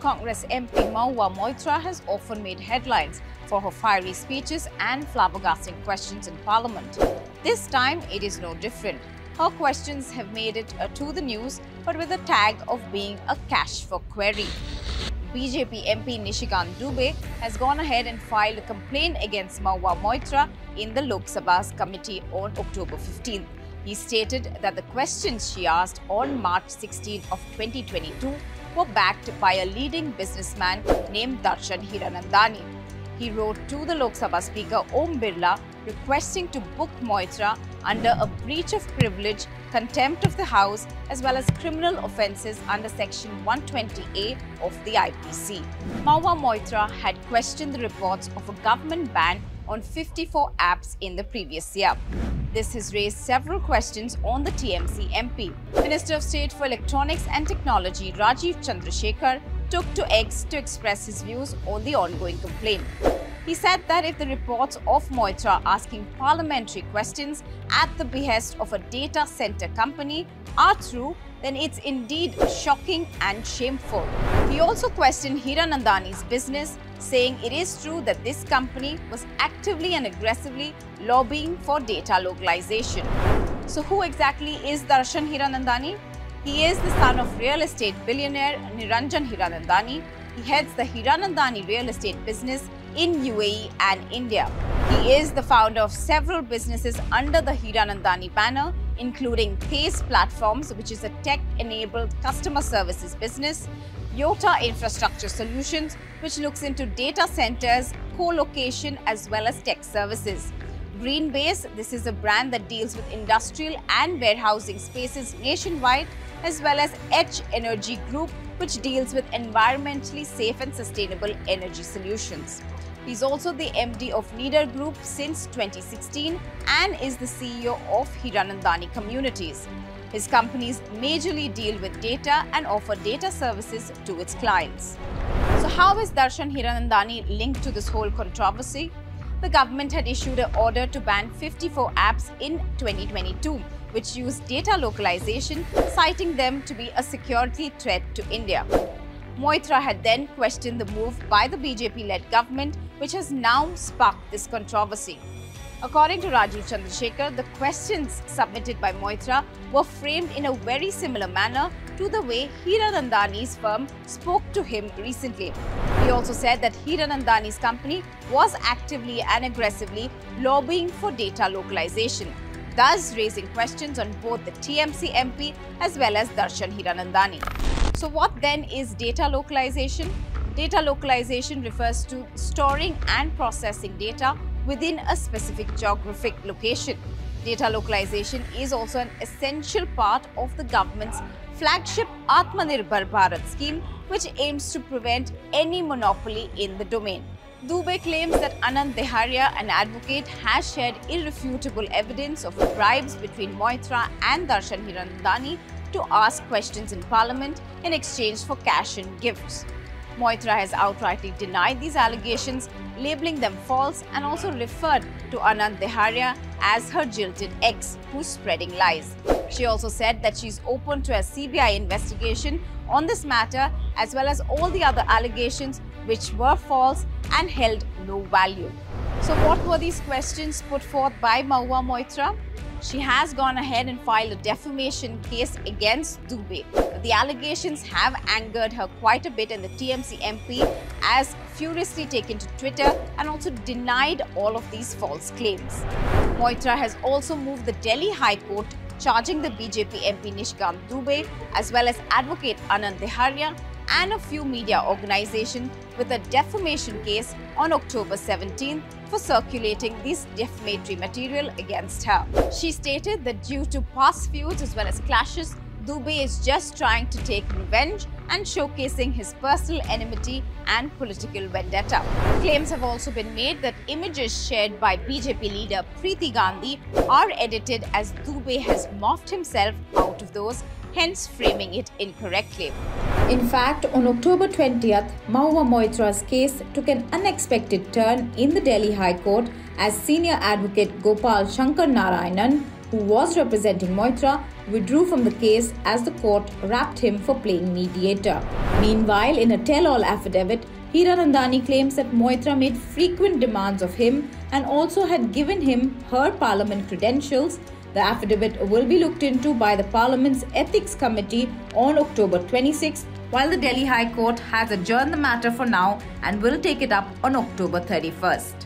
Congress MP Mahua Moitra has often made headlines for her fiery speeches and flabbergasting questions in Parliament. This time, it is no different. Her questions have made it to the news, but with a tag of being a cash for query. BJP MP Nishikant Dubey has gone ahead and filed a complaint against Mahua Moitra in the Lok Sabha's committee on October 15th. He stated that the questions she asked on March 16 of 2022 were backed by a leading businessman named Darshan Hiranandani. He wrote to the Lok Sabha Speaker Om Birla requesting to book Moitra under a breach of privilege, contempt of the House, as well as criminal offences under Section 120A of the IPC. Mahua Moitra had questioned the reports of a government ban on 54 apps in the previous year. This has raised several questions on the TMC MP. Minister of State for Electronics and Technology Rajeev Chandrasekhar took to X to express his views on the ongoing complaint. He said that if the reports of Moitra asking parliamentary questions at the behest of a data center company are true, then it's indeed shocking and shameful. He also questioned Hiranandani's business, saying it is true that this company was actively and aggressively lobbying for data localization. So who exactly is Darshan Hiranandani? He is the son of real estate billionaire Niranjan Hiranandani. He heads the Hiranandani real estate business in UAE and India. He is the founder of several businesses under the Hiranandani banner, including Pace Platforms, which is a tech-enabled customer services business, Yotta Infrastructure Solutions, which looks into data centers, co-location as well as tech services. Greenbase, this is a brand that deals with industrial and warehousing spaces nationwide, as well as Edge Energy Group, which deals with environmentally safe and sustainable energy solutions. He's also the MD of Leader Group since 2016 and is the CEO of Hiranandani Communities. His companies majorly deal with data and offer data services to its clients. So how is Darshan Hiranandani linked to this whole controversy? The government had issued an order to ban 54 apps in 2022, which use data localization, citing them to be a security threat to India. Moitra had then questioned the move by the BJP-led government, which has now sparked this controversy. According to Rajeev Chandrasekhar, the questions submitted by Moitra were framed in a very similar manner to the way Hiranandani's firm spoke to him recently. He also said that Hiranandani's company was actively and aggressively lobbying for data localization, thus raising questions on both the TMC MP as well as Darshan Hiranandani. So what then is data localization? Data localization refers to storing and processing data within a specific geographic location. Data localization is also an essential part of the government's flagship Atmanirbhar Bharat scheme, which aims to prevent any monopoly in the domain. Dubey claims that Anand Dehadrai, an advocate, has shared irrefutable evidence of bribes between Moitra and Darshan Hiranandani to ask questions in parliament in exchange for cash and gifts. Moitra has outrightly denied these allegations, labeling them false and also referred to Anand Dehadrai as her jilted ex who's spreading lies. She also said that she's open to a CBI investigation on this matter as well as all the other allegations which were false and held no value. So what were these questions put forth by Mahua Moitra? She has gone ahead and filed a defamation case against Dubey. The allegations have angered her quite a bit and the TMC MP has furiously taken to Twitter and also denied all of these false claims. Moitra has also moved the Delhi High Court charging the BJP MP Nishikant Dubey as well as advocate Anand Dehadrai and a few media organizations with a defamation case on October 17 for circulating this defamatory material against her. She stated that due to past feuds as well as clashes, Dubey is just trying to take revenge and showcasing his personal enmity and political vendetta. Claims have also been made that images shared by BJP leader Preeti Gandhi are edited as Dubey has morphed himself out of those, hence framing it incorrectly. In fact, on October 20th, Mahua Moitra's case took an unexpected turn in the Delhi High Court as senior advocate Gopal Sankaranarayanan who was representing Moitra, withdrew from the case as the court wrapped him for playing mediator. Meanwhile, in a tell all affidavit, Hiranandani claims that Moitra made frequent demands of him and also had given him her parliament credentials. The affidavit will be looked into by the Parliament's Ethics Committee on October 26, while the Delhi High Court has adjourned the matter for now and will take it up on October 31st.